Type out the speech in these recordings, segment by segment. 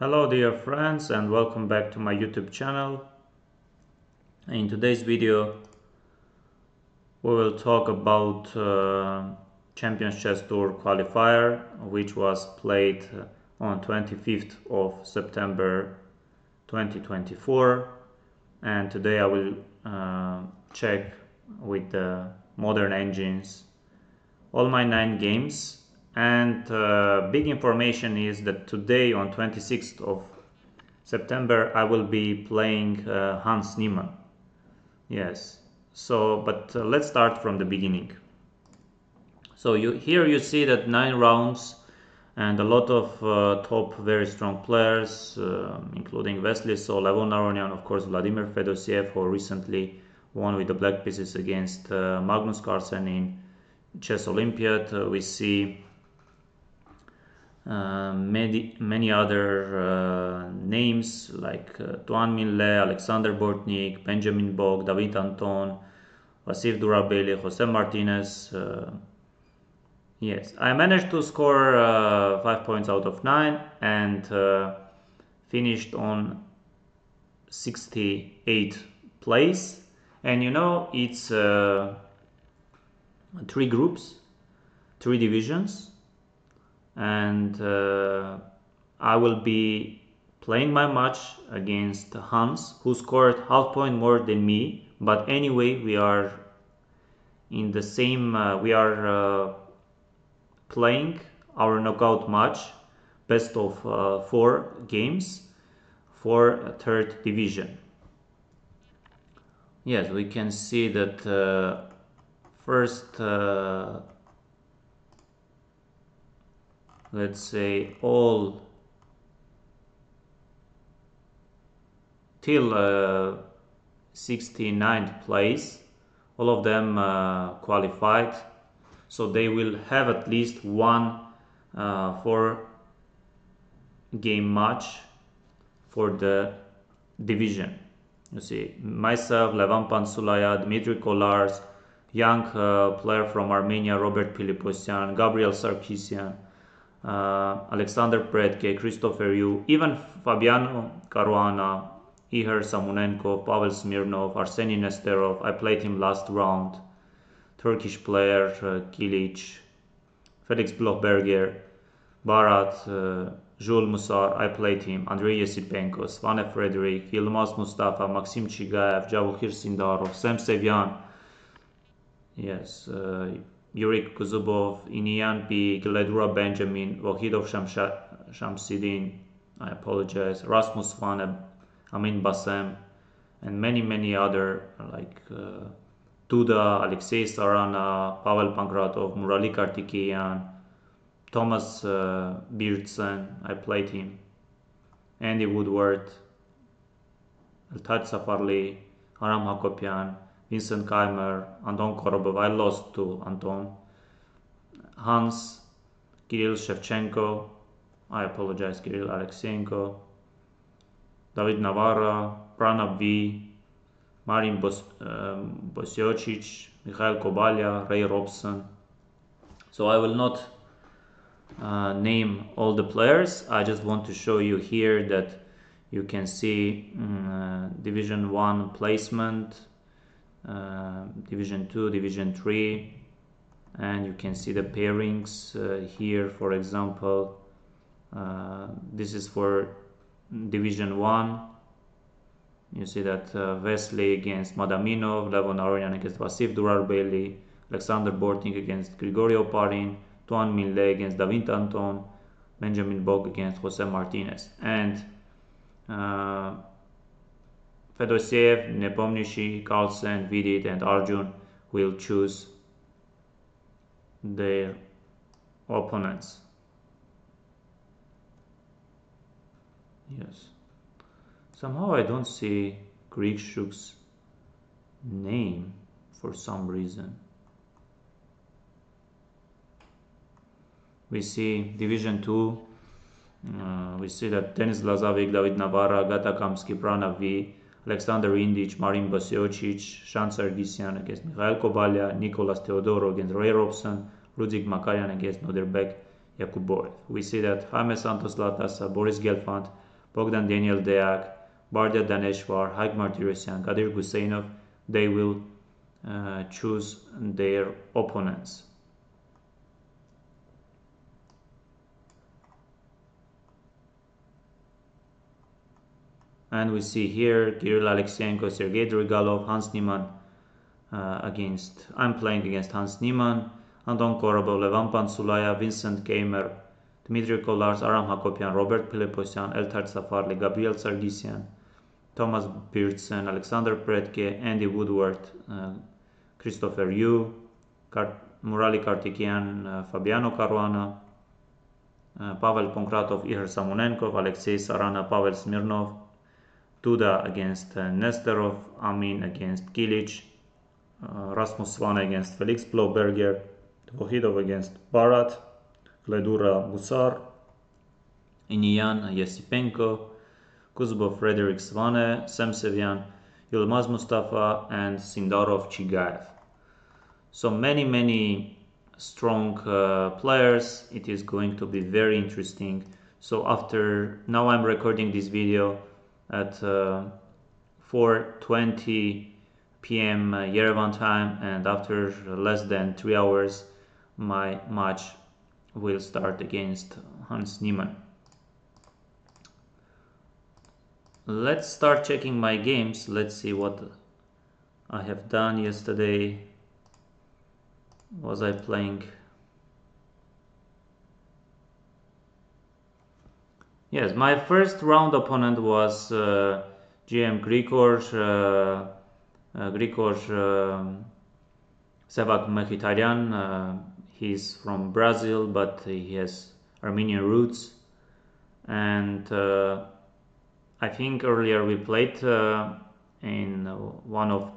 Hello dear friends and welcome back to my YouTube channel. In today's video we will talk about uh, Champions Chess Tour qualifier which was played on 25th of September 2024 and today I will uh, check with the modern engines all my nine games and uh, big information is that today on 26th of September I will be playing uh, Hans Niemann. Yes. So but uh, let's start from the beginning. So you here you see that nine rounds and a lot of uh, top very strong players uh, including Wesley So, Levon Aronian of course Vladimir Fedoseev who recently won with the black pieces against uh, Magnus Carlsen in Chess Olympiad. We see uh, many many other uh, names like uh, Tuan Millet, Alexander Bortnik, Benjamin Bok, David Anton, Vasif Durarbayli, Jose Martinez. Uh, yes, I managed to score uh, five points out of nine and finished on 68 place. And you know, it's three groups, three divisions and uh, I will be playing my match against Hans who scored half point more than me. But anyway we are in the same uh, we are uh, playing our knockout match best of uh, four games for third division. Yes we can see that uh, first uh, let's say all till uh, 69th place all of them uh, qualified. So they will have at least one uh, four game match for the division. You see myself Levan Pantsulaia Dmitry Kollars young uh, player from Armenia Robert Piliposyan Gabriel Sargissian Alexander Predke, Christopher Yu, even Fabiano Caruana, Ihor Samunenko, Pavel Smirnov, Arseny Nesterov. I played him last round. Turkish player uh, Kilic, Felix Blohberger, Barat, uh, Jules Moussard, I played him, Andrei Yesipenko, Svane Frederik, Yilmaz Mustafa, Maxim Chigaev, Javohir Sindarov, Sam Sevian. Yes, uh, Yuri Kuzubov, Inian P, Gledura Benjamin, Wahidov Shamsidin, I apologize, Rasmus Van, Amin Basem, and many, many other like uh, Duda, Alexei Sarana, Pavel Pankratov, Murali Karthikeyan, Thomas uh, Beerdsen, I played him, Andy Woodward, Eltaj Safarli, Aram Hakobyan, Vincent Keymer, Anton Korobov. I lost to Anton. Hans, Kirill Shevchenko. I apologize, Kirill Alekseenko. David Navara, Pranav V, Marin Bos um, Bosiocic, Mikhail Kobalia, Ray Robson. So I will not uh, name all the players. I just want to show you here that you can see um, uh, Division 1 placement, uh, division 2 division 3 and you can see the pairings uh, here for example uh, this is for division 1 you see that uh, Wesley against Madaminov, Levon Aronian against Vasif Durarbayli, Alexander Bortnik against Grigori Oparin, Tuan Millet against David Anton, Benjamin Bok against Jose Martinez. And uh, Fedoseev, Nepomniachtchi, Carlsen, Vidit and Arjun will choose their opponents. Yes. Somehow I don't see Grischuk's name for some reason. We see Division 2. Uh, we see that Denis Lazavik, David Navara, Gata Kamsky, Pranav V, Alexander Indjic, Marin Bosiocic, Shant Sargsyan against Mikhail Kobalia, Nicolas Teodoro against Ray Robson, Ludwig Makarian against Nodirbek Yakubboev. We see that Jaime Santos Latasa, Boris Gelfand, Bogdan Daniel Deac, Bardya Daneshvar, Haik Martirosyan, Gadir Guseinov, they will uh, choose their opponents. And we see here Kirill Alekseenko, Sergei Drigalov, Hans Niemann uh, against, I'm playing against Hans Niemann, Anton Korobov, Levan Pantsulaia, Vincent Keymer, Dmitry Kollars, Aram Hakobyan, Robert Pileposyan, Eltaj Safarli, Gabriel Sargissian, Thomas Beerdsen, Alexander Predke, Andy Woodward, uh, Christopher Yu, Kar Murali Karthikeyan, uh, Fabiano Caruana, uh, Pavel Pankratov, Ihor Samunenkov, Alexei Sarana, Pavel Smirnov, Duda against uh, Nesterov, Amin against Kilic, uh, Rasmus Svane against Felix Blohberger, Vohidov against Barat, Gledura Moussard, Inian Yesipenko, Kuzubov Frederik Svane, Sam Sevian, Yilmaz Mustafa, and Sindarov Chigaev. So many, many strong uh, players. It is going to be very interesting. So after now I'm recording this video at uh, 4.20 p.m. Yerevan time and after less than three hours my match will start against Hans Niemann. Let's start checking my games. Let's see what I have done yesterday. Was I playing? Yes, my first round opponent was uh, GM Grigor, uh, uh, Grigor um, Sevak. Uh, he's from Brazil, but he has Armenian roots. And uh, I think earlier we played uh, in one of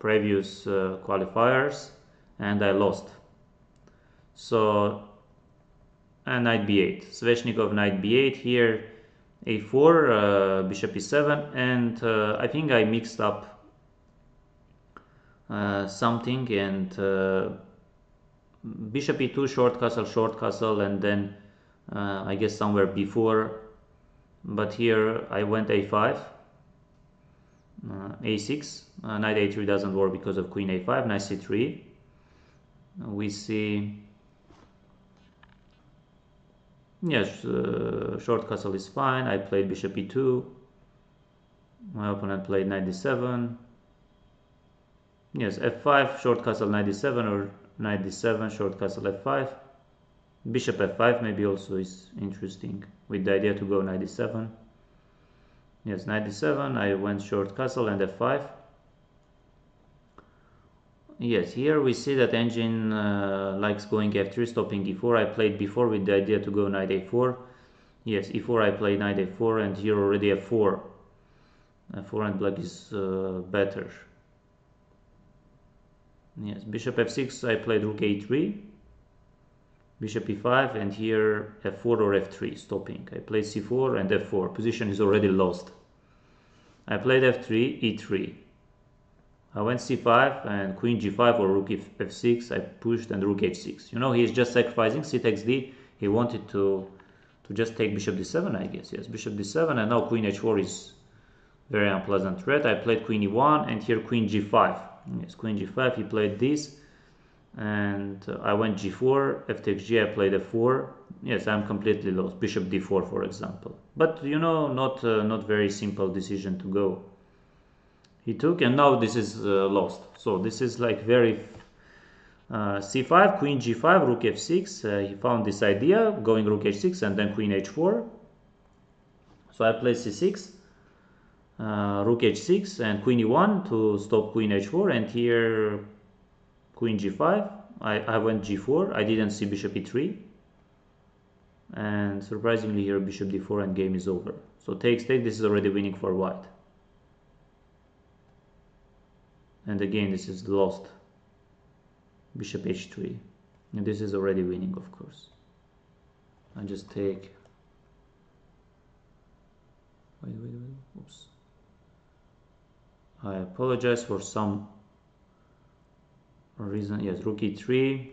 previous qualifiers and I lost. So and knight b8 Sveshnikov knight b8 here a4 uh, bishop e7 and uh, I think I mixed up uh, something and uh, bishop e2 short castle short castle and then uh, I guess somewhere before. But here I went a5 uh, a6 knight a3 doesn't work because of queen a5 knight c3 we see Yes, uh, short castle is fine. I played bishop e2. My opponent played knight d7. Yes, f5, short castle knight d7 or knight d7, short castle f5. Bishop f5 maybe also is interesting with the idea to go knight d7. Yes, knight d7, I went short castle and f5. Yes, here we see that engine uh, likes going f3, stopping e4. I played before with the idea to go knight a4. Yes, e4 I played knight a4 and here already f4. f4 and black is uh, better. Yes, bishop f6 I played rook a3. Bishop e5 and here f4 or f3, stopping. I played c4 and f4. Position is already lost. I played f3, e3. I went c5 and queen g5 or rook f6 I pushed and rook h6 you know he's just sacrificing c takes d. He wanted to to just take bishop d7 I guess yes. Bishop d7 and now queen h4 is very unpleasant threat. I played queen e1 and here queen g5 yes queen g5 he played this. And uh, I went g4 f takes g I played f4 yes I'm completely lost. Bishop d4 for example. But you know not uh, not very simple decision to go he took and now this is uh, lost. So this is like very uh, c5 queen g5 rook f6 uh, he found this idea going rook h6 and then queen h4 so I play c6 uh, rook h6 and queen e1 to stop queen h4 and here queen g5 I, I went g4 I didn't see bishop e3 and surprisingly here bishop d4 and game is over. So takes take this is already winning for white and again this is lost bishop h3. And this is already winning of course. I just take wait wait wait oops I apologize for some reason. Yes rook e3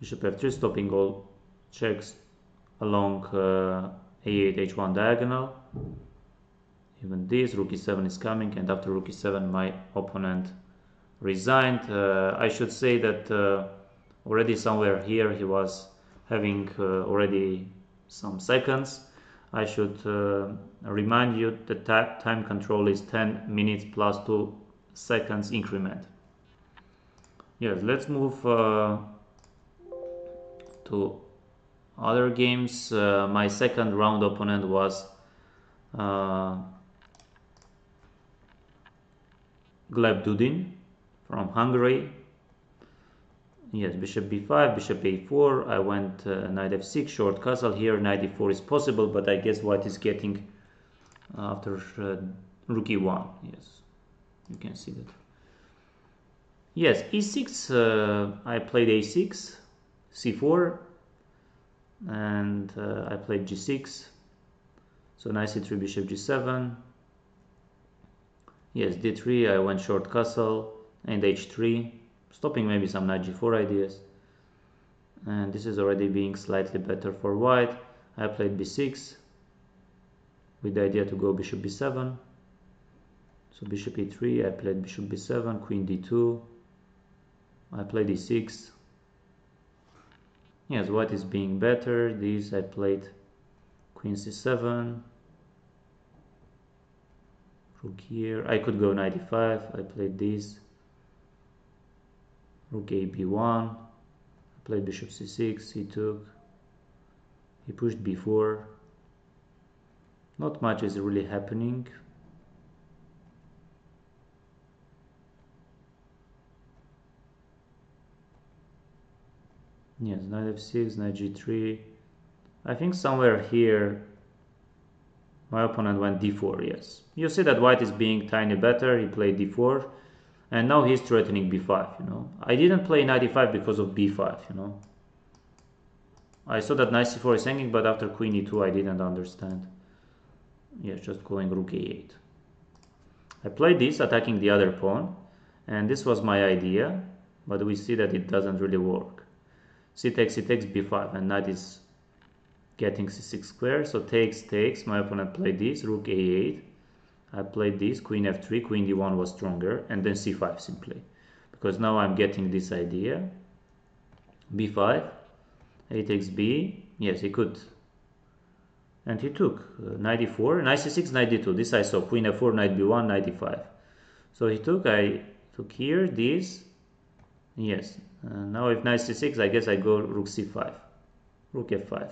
bishop f3 stopping all checks along uh, a8 h1 diagonal even this rook e7 is coming and after rook e7 my opponent resigned. Uh, I should say that uh, already somewhere here he was having uh, already some seconds. I should uh, remind you that time control is 10 minutes plus 2 seconds increment. Yes let's move uh, to other games. Uh, my second round opponent was uh, Gleb Dudin from Hungary. Yes bishop b5 bishop a4 I went uh, knight f6 short castle here. Knight e4 is possible but I guess white is getting after uh, rook e1 yes you can see that. Yes e6 uh, I played a6 c4 and uh, I played g6 so knight c3 bishop g7 yes d3 I went short castle and h3 stopping maybe some knight g4 ideas. And this is already being slightly better for white. I played b6 with the idea to go bishop b7 so bishop e3 I played bishop b7 queen d2 I played d6. yes white is being better. This I played queen c7 rook here. I could go 95 I played this. Rook a b1 I played bishop c6 he took. He pushed b4 not much is really happening. Yes knight f6 knight g3 I think somewhere here my opponent went d4 yes. You see that white is being tiny better he played d4 and now he's threatening b5 you know. I didn't play knight e5 because of b5 you know. I saw that knight c4 is hanging but after queen e2 I didn't understand. Yes just going rook a8 I played this attacking the other pawn and this was my idea but we see that it doesn't really work. C takes c takes b5 and knight is getting c6 square so takes takes my opponent played this rook a8 I played this queen f3 queen d1 was stronger and then c5 simply. Because now I'm getting this idea. b5 a takes b. Yes he could. And he took uh, knight e4 knight c6 knight d2 this I saw queen f4 knight b1 knight e5 so he took I took here this. Yes uh, now if knight c6 I guess I go rook c5 rook f5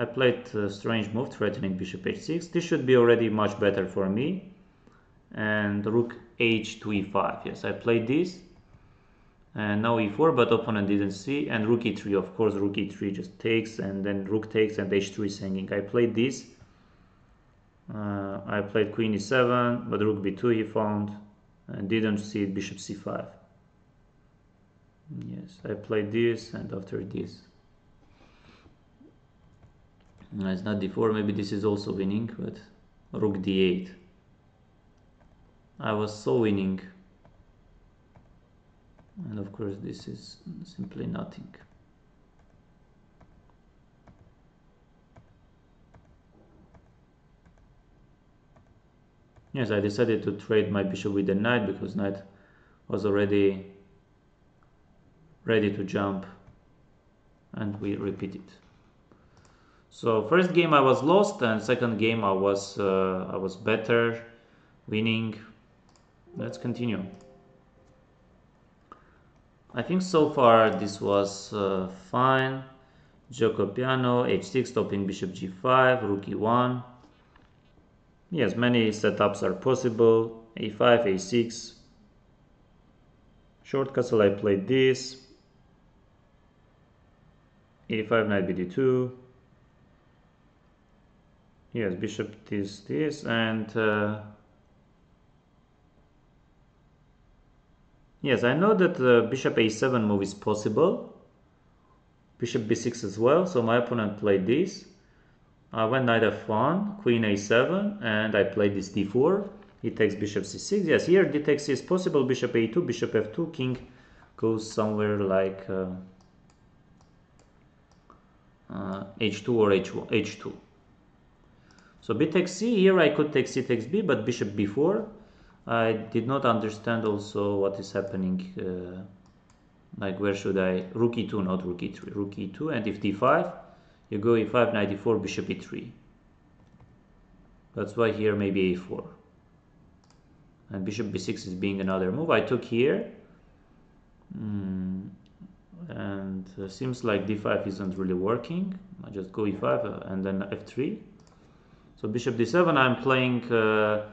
I played a strange move threatening bishop h6 this should be already much better for me. And rook h to e5 yes I played this. And now e4 but opponent didn't see. And rook e3 of course rook e3 just takes and then rook takes and h3 is hanging I played this. Uh, I played queen e7 but rook b2 he found and didn't see bishop c5 yes I played this and after this no, it's not d4 maybe this is also winning but rook d8 I was so winning. And of course this is simply nothing. Yes I decided to trade my bishop with the knight because knight was already ready to jump and we repeat it so first game I was lost and second game I was uh, I was better winning let's continue I think so far this was uh, fine. Gioco piano, h6, stopping bishop g5, rook e1. Yes, many setups are possible. a5, a6. Short castle, I played this. a5, knight bd2. Yes, bishop is this and uh, Yes, I know that the bishop a7 move is possible. Bishop b6 as well, so my opponent played this. I went knight f1, queen a7, and I played this d4. He takes bishop c6. Yes, here d takes is possible. Bishop a2, bishop f2, king goes somewhere like uh, uh, h2 or h1, h2. So b takes c, here I could take c takes b, but bishop b4. I did not understand also what is happening, uh, like where should I, rook e2, not rook e3, rook e2, and if d5, you go e5, knight e4, bishop e3. That's why here maybe a4. And bishop b6 is being another move. I took here. Mm, and uh, seems like d5 isn't really working. I just go e5 uh, and then f3. So bishop d7, I'm playing uh,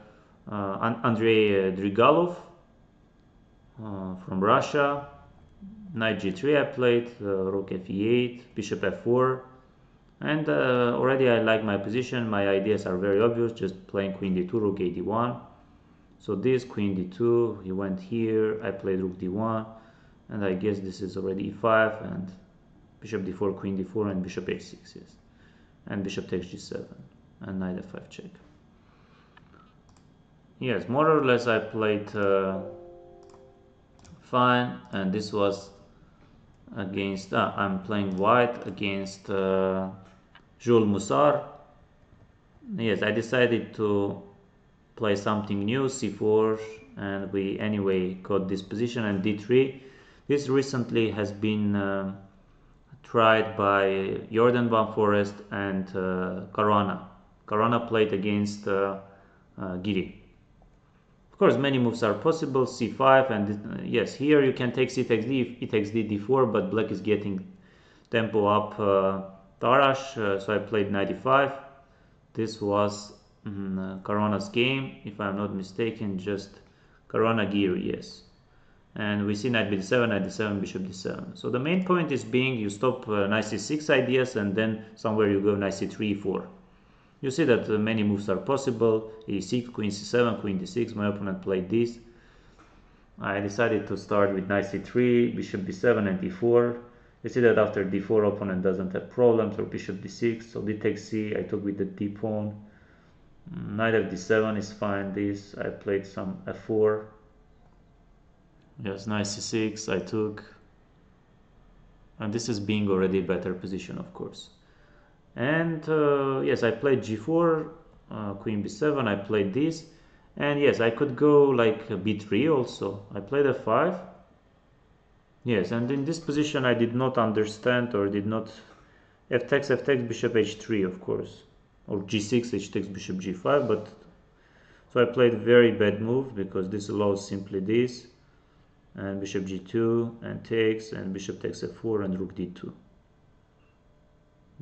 uh Andrei Drigalov uh, from Russia. Knight g3 I played, uh, rook f8, bishop f4. And already I like my position, my ideas are very obvious, just playing queen d2, rook a d1. So this queen d2, he went here, I played rook d1 and I guess this is already e5 and bishop d4 queen d4 and bishop h6 yes and bishop takes g7 and knight f5 check. Yes more or less I played uh, fine and this was against uh, I'm playing white against uh, Jules Moussard yes I decided to play something new c4 and we anyway got this position and d3 this recently has been uh, tried by Jorden van Foreest and uh, Caruana. Caruana played against uh, uh, Giri. Of course, many moves are possible. c5 and uh, yes, here you can take c takes d, e takes d, d4, but black is getting tempo up uh, Tarrasch, uh, so I played 95. This was mm, Caruana's game, if I'm not mistaken, just Caruana Giri, yes and we see knight b7, knight d7, bishop d7. So the main point is being you stop uh, knight c6 ideas and then somewhere you go knight c3, 4. You see that uh, many moves are possible, e6, queen c7, queen d6, my opponent played this. I decided to start with knight c3, bishop b7 and d4. You see that after d4 opponent doesn't have problems or bishop d6, so d takes c, I took with the d pawn. Knight of d7 is fine, this, I played some f4, Yes, knight c6 I took. And this is being already a better position, of course. And uh, yes, I played g4, uh, queen b7, I played this. And yes, I could go like b3 also. I played f5. Yes, and in this position I did not understand or did not... f takes, f takes, bishop h3, of course. Or g6, h takes, bishop g5, but... So I played very bad move because this allows simply this and bishop g2 and takes and bishop takes f4 and rook d2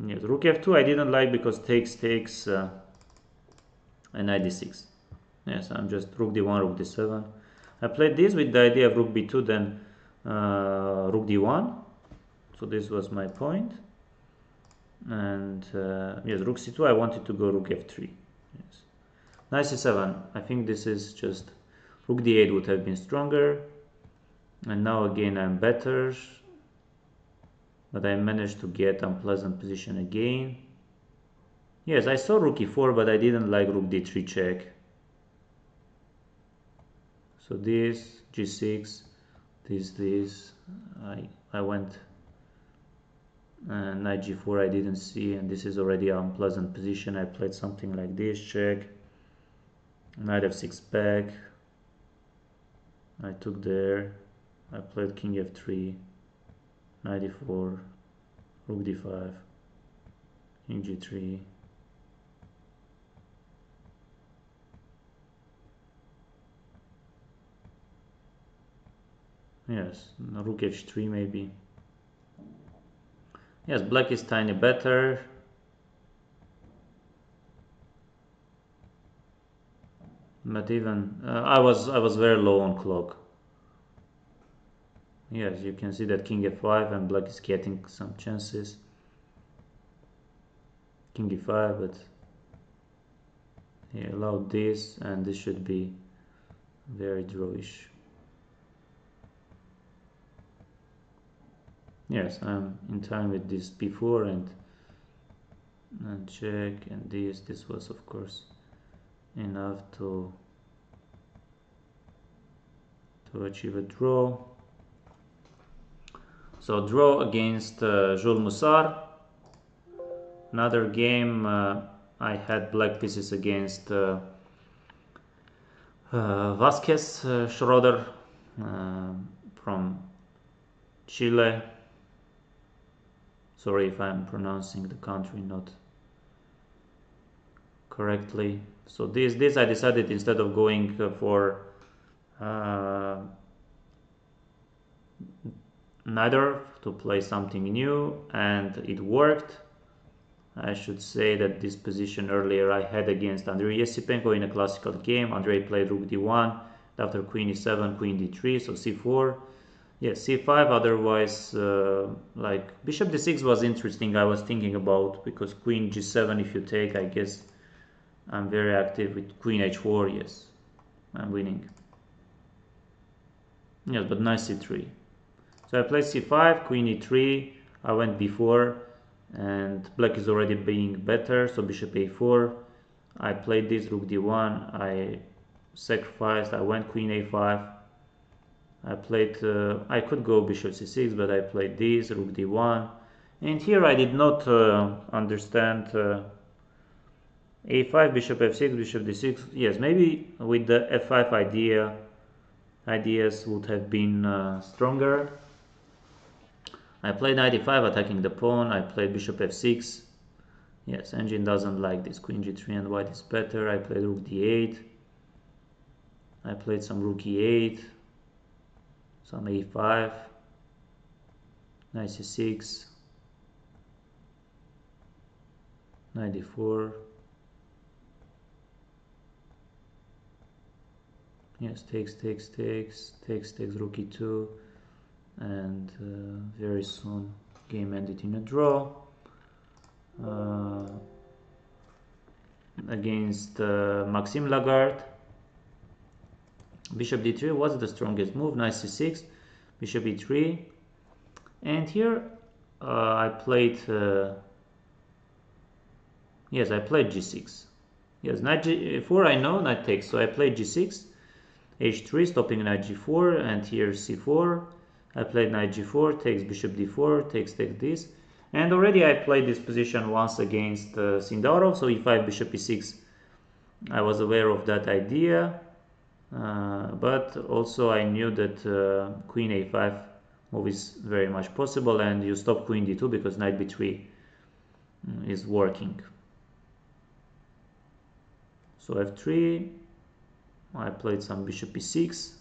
yes rook f2 i didn't like because takes takes uh, and knight d6 yes i'm just rook d1 rook d7 i played this with the idea of rook b2 then uh, rook d1 so this was my point. and uh, yes rook c2 i wanted to go rook f3 yes. Knight c7 i think this is just rook d8 would have been stronger. And now again I'm better but I managed to get unpleasant position again. Yes I saw rook e4 but I didn't like rook d3 check. So this g6 this this I I went knight g4 I didn't see and this is already an unpleasant position. I played something like this check. Knight f6 back. I took there. I played king f3, knight d4, rook d5, king g3, Yes, rook h3 maybe. Yes, black is tiny better. But even uh, I was I was very low on clock. Yes, you can see that king f5 and black is getting some chances. King e5, but he allowed this and this should be very drawish. Yes, I'm in time with this b4 and and check and this this was of course enough to to achieve a draw so draw against uh, Jules Moussard. Another game uh, I had black pieces against uh, uh, Vasquez uh, Schroeder uh, from Chile. Sorry if I'm pronouncing the country not correctly. So this this I decided instead of going for neither to play something new and it worked. I should say that this position earlier I had against Andrei Yesipenko in a classical game. Andrei played rook d1, after queen e7, queen d3, so c4. Yes, c5, otherwise, uh, like, bishop d6 was interesting, I was thinking about, because queen g7, if you take, I guess I'm very active with queen h4, yes, I'm winning. Yes, but nice c3. So I played c5, queen e3, I went b4, and black is already being better so bishop a4 I played this rook d1 I sacrificed I went queen a5 I played uh, I could go bishop c6 but I played this rook d1 and here I did not uh, understand uh, a5 bishop f6 bishop d6 yes maybe with the f5 idea ideas would have been uh, stronger I play knight e5 attacking the pawn. I play bishop f6. Yes, engine doesn't like this. Queen g3 and white is better. I played rook d8. I played some rook e8. Some a5. Knight c6. Knight d4. Yes, takes, takes, takes, takes, takes, rook e2 and uh, very soon game ended in a draw uh, against uh, Maxime Lagarde. Bishop d3 was the strongest move knight c6 bishop e3 and here uh, I played uh, yes I played g6 yes knight g4 I know knight takes so I played g6 h3 stopping knight g4 and here c4 I played knight g4, takes bishop d4, takes takes this. And already I played this position once against uh, Sindarov, so e5, bishop e6. I was aware of that idea, uh, but also I knew that uh, queen a5 move is very much possible and you stop queen d2 because knight b3 mm, is working. So f3, I played some bishop e6,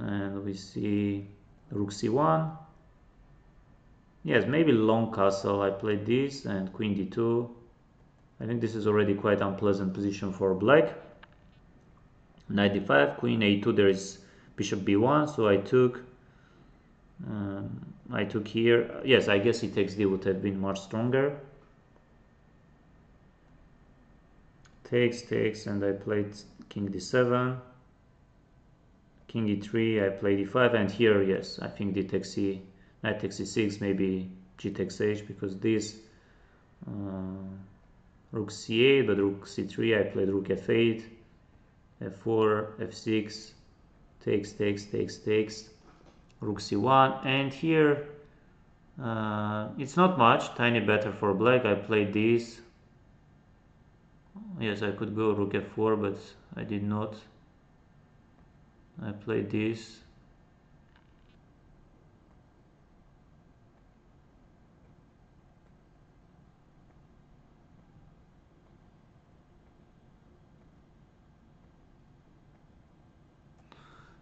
and we see rook c1 yes maybe long castle. I played this and queen d2 I think this is already quite unpleasant position for black. Knight d5 queen a2 there is bishop b1 so I took um, I took here. Yes I guess he takes d would have been much stronger. Takes takes and I played king d7 king e3 I play d5 and here yes I think d takes c knight takes c6 maybe g takes h because this uh, rook c8 but rook c3 I played rook f8 f4 f6 takes takes takes takes rook c1 and here uh, it's not much tiny better for black I played this. Yes I could go rook f4 but I did not I play this.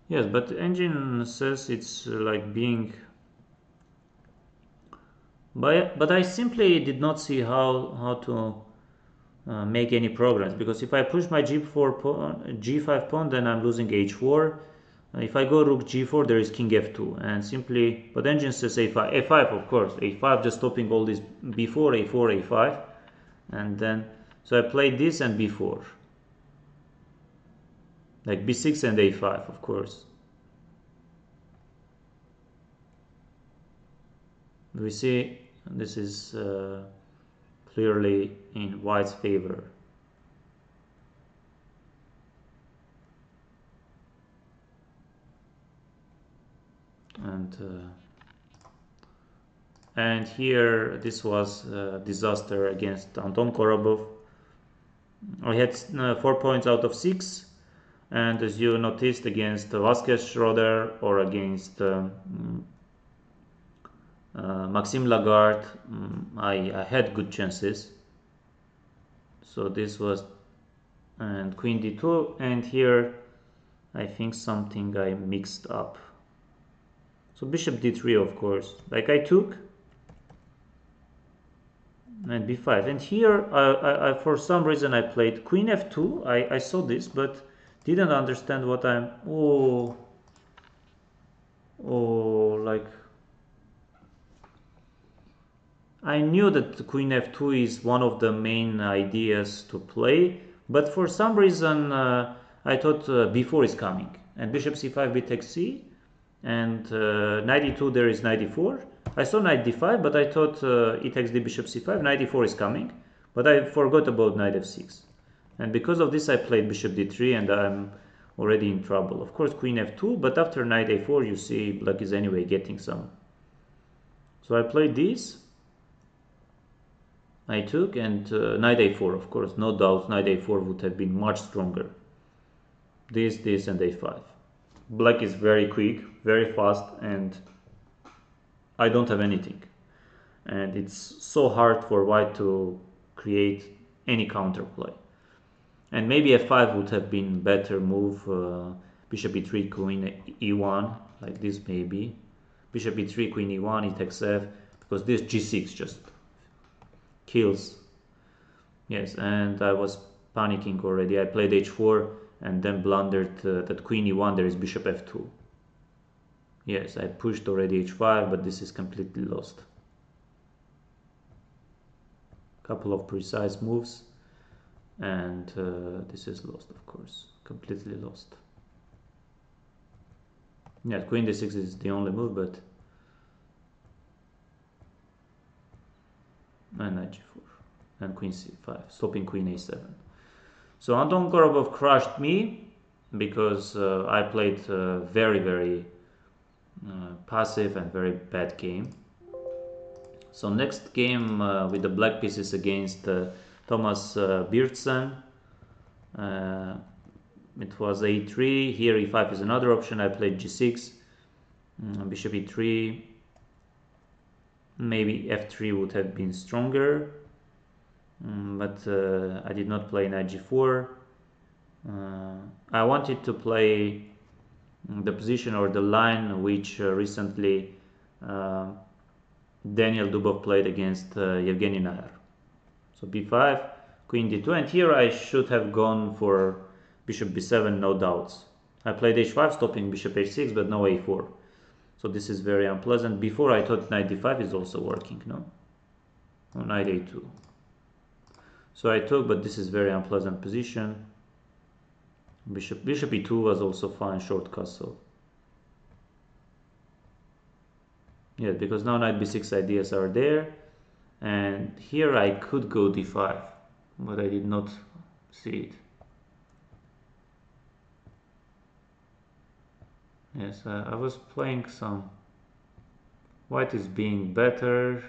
Yes, but engine says it's uh, like being but, but I simply did not see how how to uh, make any progress. Because if I push my g4 pawn, g5 pawn then I'm losing h4 uh, if I go rook g4 there is king f2 and simply but engine says a5 a5 of course. A5 just stopping all this b4 a4 a5 and then so I played this and b4 like b6 and a5 of course. We see this is uh, clearly in white's favor. And uh, and here this was a disaster against Anton Korobov. I had uh, 4 points out of 6 and as you noticed against Vasquez Schroeder or against um, uh, Maxime Lagarde um, I, I had good chances. So this was and queen d2 and here I think something I mixed up. So bishop d3 of course like I took and b5 and here I, I, I, for some reason I played queen f2 I, I saw this but didn't understand what I'm oh oh like I knew that queen f2 is one of the main ideas to play but for some reason uh, I thought uh, b4 is coming. And bishop c5 b takes c and uh, knight e2 there is knight e4 I saw knight d5 but I thought uh, e takes d bishop c5 knight e4 is coming but I forgot about knight f6 and because of this I played bishop d3 and I'm already in trouble. Of course queen f2 but after knight a4 you see black is anyway getting some. So I played this I took and uh, knight a4 of course no doubt knight a4 would have been much stronger. This this and a5 black is very quick very fast and I don't have anything. And it's so hard for white to create any counterplay. And maybe f5 would have been better move uh, bishop e3 queen e1 like this maybe. Bishop e3 queen e1 it takes f because this g6 just kills. Yes and I was panicking already. I played h4 and then blundered uh, that queen e1 there is bishop f2 yes I pushed already h5 but this is completely lost. Couple of precise moves and uh, this is lost of course. Completely lost. Yeah queen d6 is the only move but and knight g4 and queen c5 stopping queen a7 so Anton Korobov crushed me because uh, I played uh, very very uh, passive and very bad game. So next game uh, with the black pieces against uh, Thomas uh, Beerdsen. Uh, it was a3, here e5 is another option, I played g6, mm, bishop e3, maybe f3 would have been stronger, mm, but uh, I did not play knight g4. Uh, I wanted to play mm, the position or the line which uh, recently uh, Daniel Dubov played against uh, Evgeny Najer. So b5, queen d2, and here I should have gone for bishop b7, no doubts. I played h5, stopping bishop h6, but no a4. So this is very unpleasant. Before I thought knight d5 is also working, no? Or knight a2. So I took, but this is very unpleasant position. Bishop, bishop e2 was also fine, short castle. Yeah, because now knight b6 ideas are there and here I could go d5 but I did not see it yes I, I was playing some white is being better?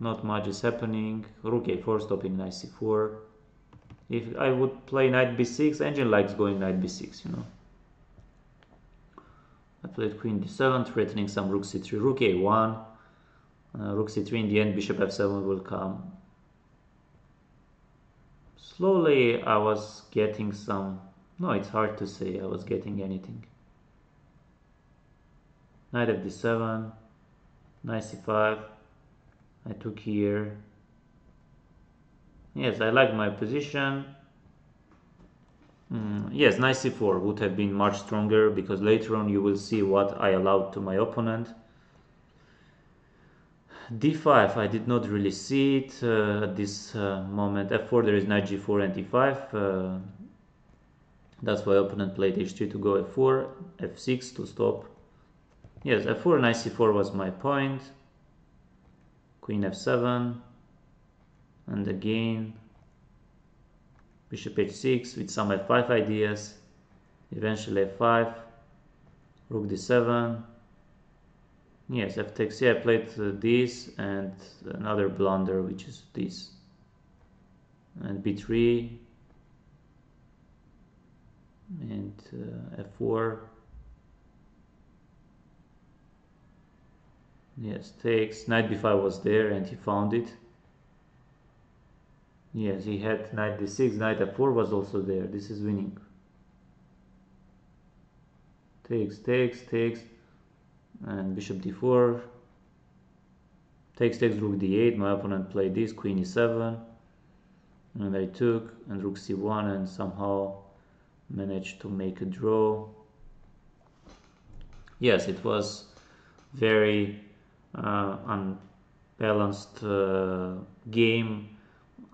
Not much is happening rook a4 stopping knight c4 if I would play knight b6 engine likes going knight b6 you know. I played queen d7 threatening some rook c3 rook a1 uh, rook c3 in the end bishop f7 will come. Slowly I was getting some no it's hard to say I was getting anything. Knight f d7 knight c5 I took here. Yes I like my position. Mm, yes knight c4 would have been much stronger because later on you will see what I allowed to my opponent. D5 I did not really see it uh, at this uh, moment. F4 there is knight g4 and d5 uh, that's why opponent played h3 to go f4 f6 to stop. Yes f4 knight c4 was my point. Queen f7 and again bishop h6 with some f5 ideas. Eventually f5 rook d7 yes f takes c I played uh, this and another blunder which is this. And b3 and uh, f4 yes takes knight b5 was there and he found it. Yes he had knight d6 knight f4 was also there. This is winning. Takes takes takes and bishop d4 takes takes rook d8 my opponent played this queen e7 and I took and rook c1 and somehow managed to make a draw. Yes it was very uh, unbalanced uh, game.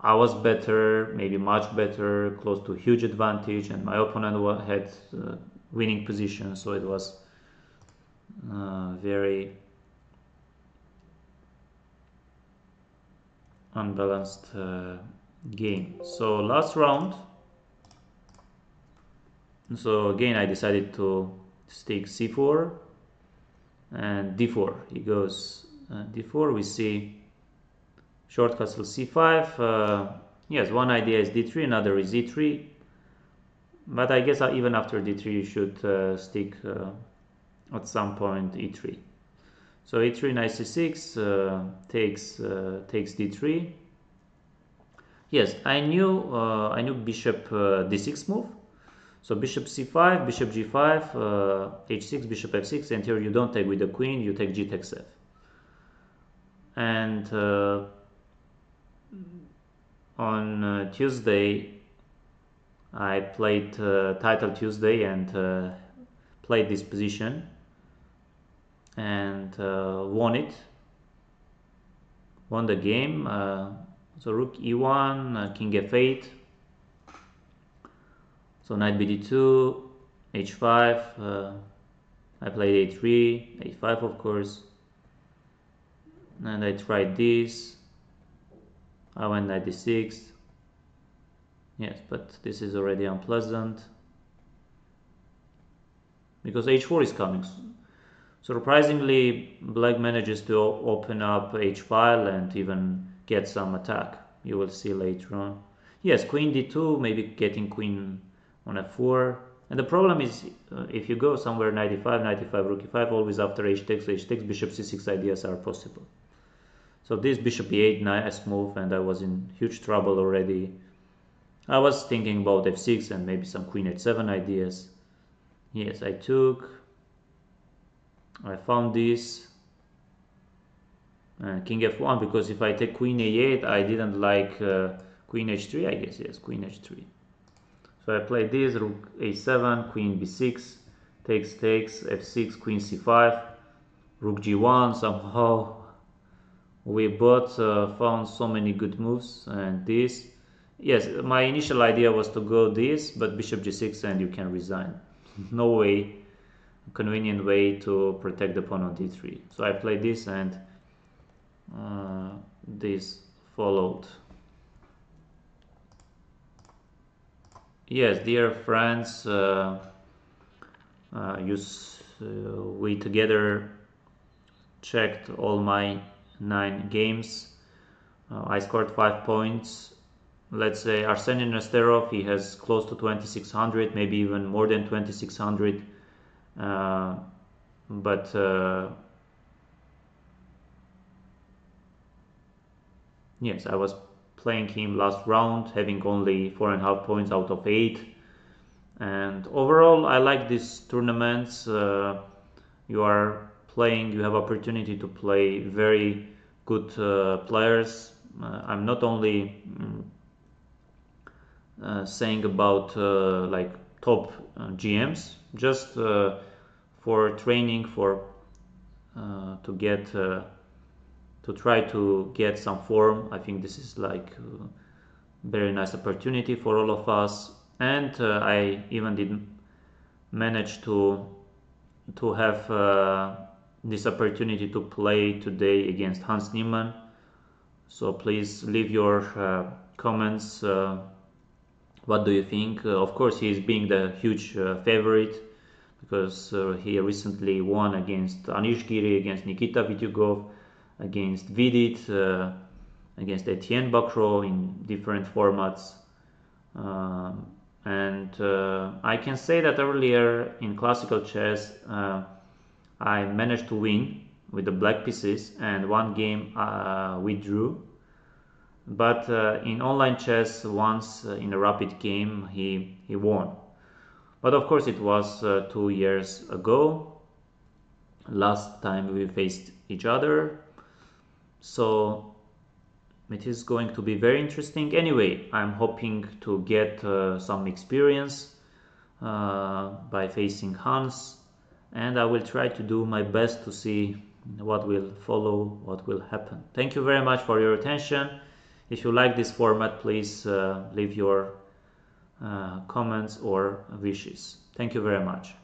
I was better maybe much better close to huge advantage and my opponent had uh, winning position so it was uh, very unbalanced uh, game. So last round so again I decided to stick c4 and d4 he goes uh, d4 we see short castle c5 uh, yes one idea is d3 another is e3 but I guess uh, even after d3 you should uh, stick uh, at some point e3 so e3 knight c6 uh, takes takes d3 yes I knew I knew bishop d6 move so bishop c5, bishop g5, uh, h6, bishop f6, and here you don't take with the queen, you take g takes f. And uh, on uh, Tuesday, I played uh, Title Tuesday and uh, played this position and uh, won it. Won the game. so rook e1, king f8, so knight bd2, h5, uh, I played a3, a5 of course, and I tried this, I went knight d6, yes, but this is already unpleasant, because h4 is coming. Surprisingly, black manages to open up h-file and even get some attack. You will see later on. Yes, queen d2, maybe getting queen on f4 and the problem is uh, if you go somewhere 95 95 rook e5 always after h takes h takes bishop c6 ideas are possible. So this bishop e8 nice move and I was in huge trouble already. I was thinking about f6 and maybe some queen h7 ideas. Yes I took I found this uh, king f1 because if I take queen a8 I didn't like uh, queen h3 I guess yes queen h3 so I play this, rook a7, queen b6, takes, takes, f6, queen c5, rook g1, somehow we both uh, found so many good moves and this. Yes, my initial idea was to go this, but bishop g6 and you can resign. no way, convenient way to protect the pawn on d3. So I played this and uh, this followed. Yes, dear friends, uh, uh, you, uh, we together checked all my nine games. Uh, I scored five points. Let's say Arseny Nesterov, he has close to 2600, maybe even more than 2600. Uh, but uh, yes, I was playing him last round, having only four and a half points out of eight. And overall, I like these tournaments. Uh, you are playing, you have opportunity to play very good uh, players. Uh, I'm not only mm, uh, saying about uh, like top uh, GMs, just for training, for to get to try to get some form. I think this is like a very nice opportunity for all of us. And uh, I even did manage to to have uh, this opportunity to play today against Hans Niemann. So please leave your uh, comments. Uh, what do you think? Uh, of course, he is being the huge uh, favorite. because uh, he recently won against Anish Giri, against Nikita Vityugov, against Vidit, uh, against Etienne Bacrot in different formats. Um, and uh, I can say that earlier in classical chess uh, I managed to win with the black pieces and one game uh, we drew but uh, in online chess once uh, in a rapid game he he won. But of course it was uh, two years ago last time we faced each other so it is going to be very interesting. Anyway i'm hoping to get uh, some experience uh, by facing hans and i will try to do my best to see what will follow what will happen. Thank you very much for your attention. If you like this format please uh, leave your uh, comments or wishes. Thank you very much